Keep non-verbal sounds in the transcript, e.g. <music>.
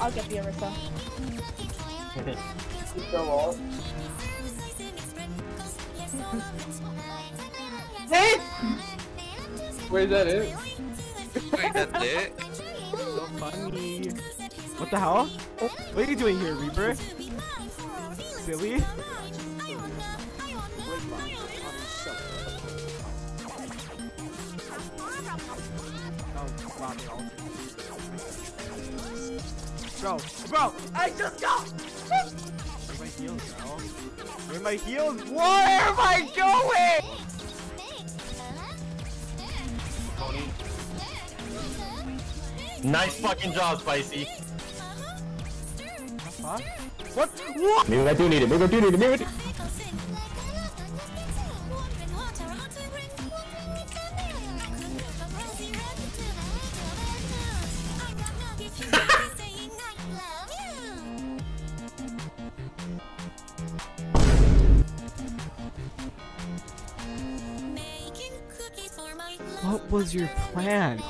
I'll get the Orisa. <laughs> Hey! Wait, that it? Wait, that's <laughs> it? So funny. What the hell? What are you doing here, Reaper? Silly? Oh, wow, they all Bro, bro, I just got. Where my heals, bro? Where my heals? Where am I going? Nice fucking job, Spicy. Huh? What? What? Maybe I do need it. Maybe I What was your plan?